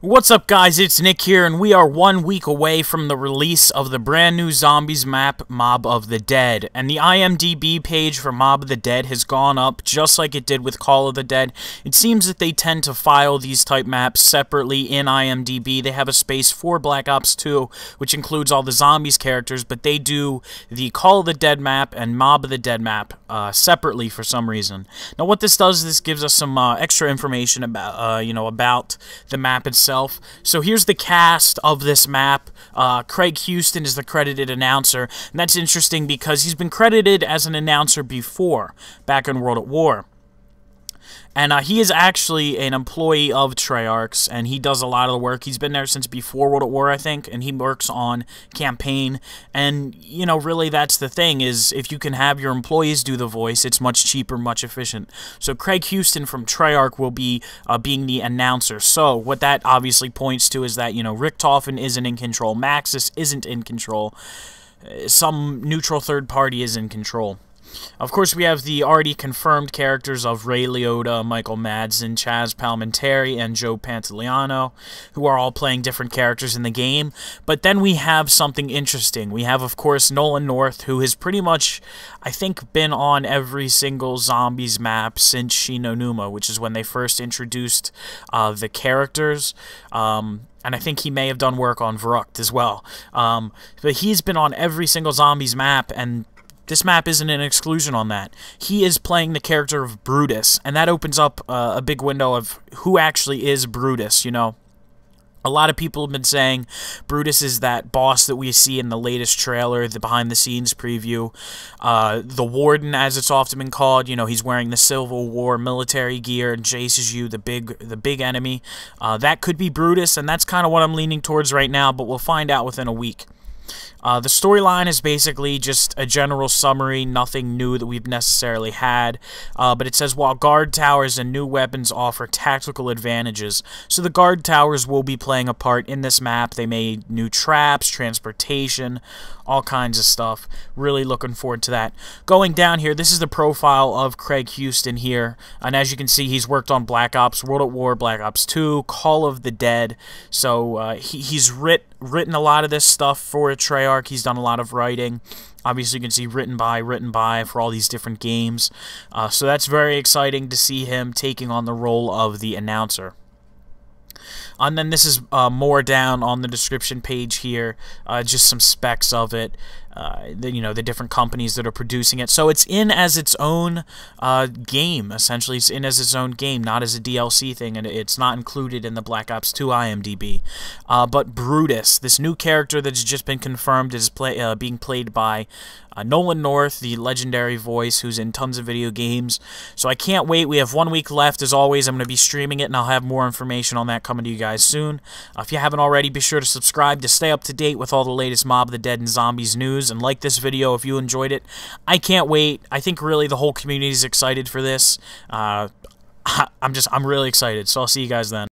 What's up guys, it's Nick here, and we are one week away from the release of the brand new Zombies map, Mob of the Dead. And the IMDb page for Mob of the Dead has gone up just like it did with Call of the Dead. It seems that they tend to file these type maps separately in IMDb. They have a space for Black Ops 2, which includes all the Zombies characters, but they do the Call of the Dead map and Mob of the Dead map uh, separately for some reason. Now what this does, this gives us some uh, extra information about, uh, you know, about the map itself So here's the cast of this map. Uh, Craig Houston is the credited announcer, and that's interesting because he's been credited as an announcer before, back in World at War. And uh, he is actually an employee of Treyarch's, and he does a lot of the work. He's been there since before World at War, I think, and he works on campaign. And, you know, really that's the thing, is if you can have your employees do the voice, it's much cheaper, much efficient. So Craig Houston from Treyarch will be uh, being the announcer. So what that obviously points to is that, you know, Richtofen isn't in control. Maxis isn't in control. Uh, some neutral third party is in control. Of course, we have the already confirmed characters of Ray Liotta, Michael Madsen, Chazz Palminteri, and Joe Pantoliano, who are all playing different characters in the game. But then we have something interesting. We have, of course, Nolan North, who has pretty much, I think, been on every single Zombies map since Shi No Numa, which is when they first introduced uh, the characters. Um, and I think he may have done work on Verrückt as well. Um, but he's been on every single Zombies map, and this map isn't an exclusion on that. He is playing the character of Brutus, and that opens up uh, a big window of who actually is Brutus, you know? A lot of people have been saying Brutus is that boss that we see in the latest trailer, the behind-the-scenes preview. Uh, the Warden, as it's often been called, you know, he's wearing the Civil War military gear and chases you, the big, the big enemy. Uh, that could be Brutus, and that's kind of what I'm leaning towards right now, but we'll find out within a week. Uh, the storyline is basically just a general summary, nothing new that we've necessarily had. Uh, but it says while guard towers and new weapons offer tactical advantages, so the guard towers will be playing a part in this map. They made new traps, transportation, all kinds of stuff. Really looking forward to that. Going down here, this is the profile of Craig Houston here. And as you can see, he's worked on Black Ops, World at War, Black Ops 2, Call of the Dead. So uh, he, he's writ, written a lot of this stuff for Treyarch. He's done a lot of writing. Obviously, you can see written by, written by for all these different games. Uh, so that's very exciting to see him taking on the role of the announcer. And then this is uh, more down on the description page here, uh, just some specs of it. Uh, the, you know the different companies that are producing it. So it's in as its own uh, game. Essentially, it's in as its own game, not as a DLC thing, and it's not included in the Black Ops 2 IMDb. Uh, but Brutus, this new character that's just been confirmed, is play, uh, being played by uh, Nolan North, the legendary voice who's in tons of video games. So I can't wait. We have one week left. As always, I'm going to be streaming it, and I'll have more information on that coming to you guys soon. Uh, if you haven't already, be sure to subscribe to stay up to date with all the latest Mob of the Dead and Zombies news, and like this video if you enjoyed it. I can't wait. I think really the whole community is excited for this. Uh, I'm just, I'm really excited. So I'll see you guys then.